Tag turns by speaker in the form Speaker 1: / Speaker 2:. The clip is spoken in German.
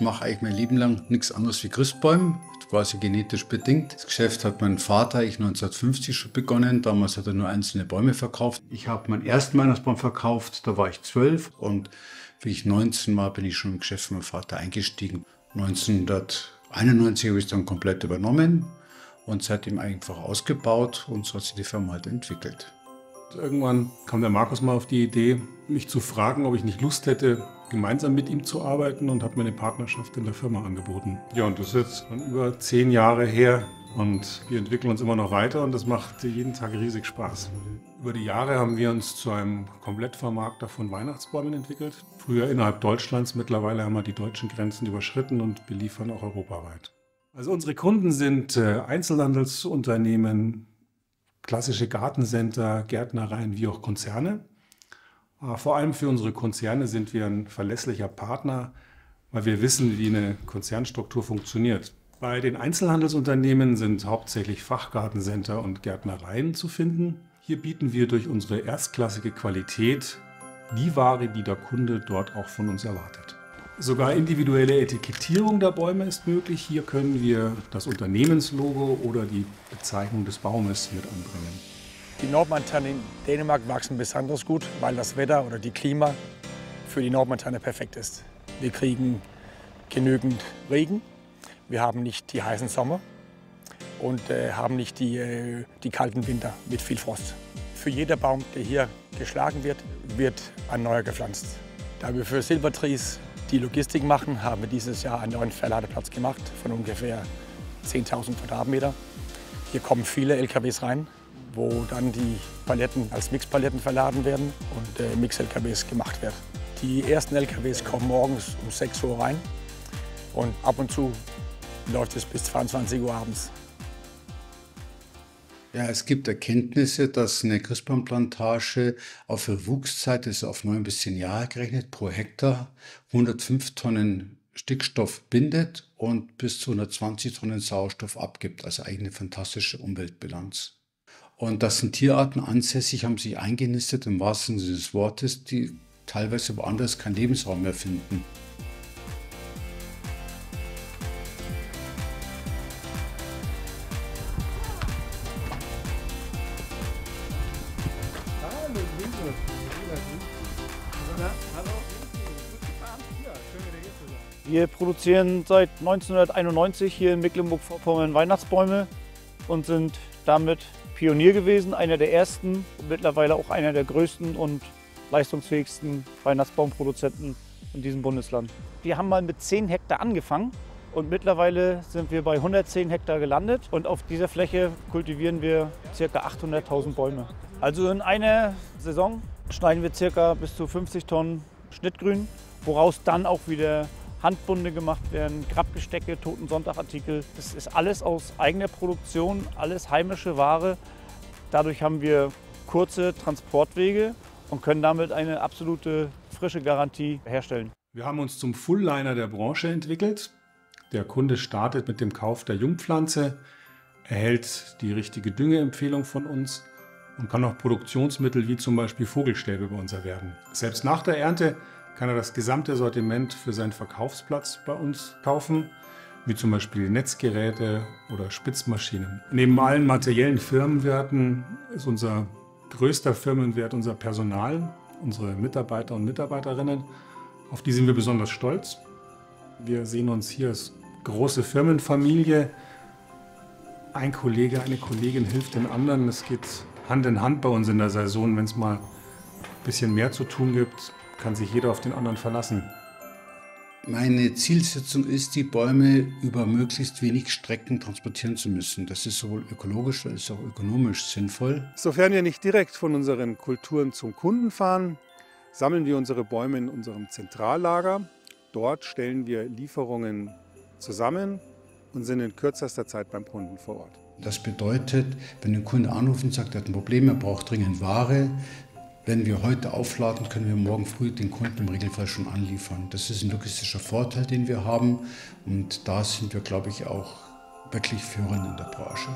Speaker 1: mache eigentlich mein Leben lang nichts anderes wie Christbäume, quasi genetisch bedingt. Das Geschäft hat mein Vater ich 1950 schon begonnen. Damals hat er nur einzelne Bäume verkauft. Ich habe meinen ersten Weihnachtsbaum verkauft, da war ich zwölf und wie ich 19 war, bin ich schon im Geschäft von meinem Vater eingestiegen. 1991 habe ich es dann komplett übernommen und seitdem einfach ausgebaut und so hat sich die Firma halt entwickelt.
Speaker 2: Irgendwann kam der Markus mal auf die Idee, mich zu fragen, ob ich nicht Lust hätte, gemeinsam mit ihm zu arbeiten und hat mir eine Partnerschaft in der Firma angeboten. Ja, und das ist jetzt schon über zehn Jahre her und wir entwickeln uns immer noch weiter und das macht jeden Tag riesig Spaß. Über die Jahre haben wir uns zu einem Komplettvermarkter von Weihnachtsbäumen entwickelt. Früher innerhalb Deutschlands, mittlerweile haben wir die deutschen Grenzen überschritten und beliefern auch europaweit. Also unsere Kunden sind äh, Einzelhandelsunternehmen, klassische Gartencenter, Gärtnereien wie auch Konzerne. Aber vor allem für unsere Konzerne sind wir ein verlässlicher Partner, weil wir wissen, wie eine Konzernstruktur funktioniert. Bei den Einzelhandelsunternehmen sind hauptsächlich Fachgartencenter und Gärtnereien zu finden. Hier bieten wir durch unsere erstklassige Qualität die Ware, die der Kunde dort auch von uns erwartet. Sogar individuelle Etikettierung der Bäume ist möglich. Hier können wir das Unternehmenslogo oder die Bezeichnung des Baumes mit anbringen.
Speaker 3: Die Nordmontanen in Dänemark wachsen besonders gut, weil das Wetter oder die Klima für die Nordmontane perfekt ist. Wir kriegen genügend Regen, wir haben nicht die heißen Sommer und äh, haben nicht die, äh, die kalten Winter mit viel Frost. Für jeder Baum, der hier geschlagen wird, wird ein neuer gepflanzt. Da wir für Silbertrees die Logistik machen, haben wir dieses Jahr einen neuen Verladeplatz gemacht von ungefähr 10.000 Quadratmeter. Hier kommen viele LKWs rein, wo dann die Paletten als Mixpaletten verladen werden und äh, Mix-LKWs gemacht werden. Die ersten LKWs kommen morgens um 6 Uhr rein und ab und zu läuft es bis 22 Uhr abends.
Speaker 1: Ja, es gibt Erkenntnisse, dass eine Christbaumplantage auf Verwuchszeit, das ist auf neun bis zehn Jahre gerechnet, pro Hektar 105 Tonnen Stickstoff bindet und bis zu 120 Tonnen Sauerstoff abgibt. Also eigentlich eine fantastische Umweltbilanz. Und das sind Tierarten ansässig, haben sich eingenistet im wahrsten Sinne des Wortes, die teilweise woanders keinen Lebensraum mehr finden.
Speaker 4: Wir produzieren seit 1991 hier in Mecklenburg-Vorpommern Weihnachtsbäume und sind damit Pionier gewesen, einer der ersten und mittlerweile auch einer der größten und leistungsfähigsten Weihnachtsbaumproduzenten in diesem Bundesland. Wir haben mal mit 10 Hektar angefangen und mittlerweile sind wir bei 110 Hektar gelandet und auf dieser Fläche kultivieren wir ca. 800.000 Bäume. Also in einer Saison schneiden wir ca. bis zu 50 Tonnen Schnittgrün, woraus dann auch wieder Handbunde gemacht werden, Grabbgestecke, Totensonntagartikel. Das ist alles aus eigener Produktion, alles heimische Ware. Dadurch haben wir kurze Transportwege und können damit eine absolute frische Garantie herstellen.
Speaker 2: Wir haben uns zum Fullliner der Branche entwickelt. Der Kunde startet mit dem Kauf der Jungpflanze, erhält die richtige Düngeempfehlung von uns und kann auch Produktionsmittel wie zum Beispiel Vogelstäbe bei uns erwerben. Selbst nach der Ernte kann er das gesamte Sortiment für seinen Verkaufsplatz bei uns kaufen, wie zum Beispiel Netzgeräte oder Spitzmaschinen. Neben allen materiellen Firmenwerten ist unser größter Firmenwert unser Personal, unsere Mitarbeiter und Mitarbeiterinnen. Auf die sind wir besonders stolz. Wir sehen uns hier als große Firmenfamilie. Ein Kollege, eine Kollegin hilft den anderen. Es geht Hand in Hand bei uns in der Saison, wenn es mal ein bisschen mehr zu tun gibt kann sich jeder auf den anderen verlassen.
Speaker 1: Meine Zielsetzung ist, die Bäume über möglichst wenig Strecken transportieren zu müssen. Das ist sowohl ökologisch als auch ökonomisch sinnvoll.
Speaker 2: Sofern wir nicht direkt von unseren Kulturen zum Kunden fahren, sammeln wir unsere Bäume in unserem Zentrallager. Dort stellen wir Lieferungen zusammen und sind in kürzester Zeit beim Kunden vor Ort.
Speaker 1: Das bedeutet, wenn ein Kunde anruft und sagt, er hat ein Problem, er braucht dringend Ware, wenn wir heute aufladen, können wir morgen früh den Kunden im Regelfall schon anliefern. Das ist ein logistischer Vorteil, den wir haben. Und da sind wir, glaube ich, auch wirklich führend in der Branche.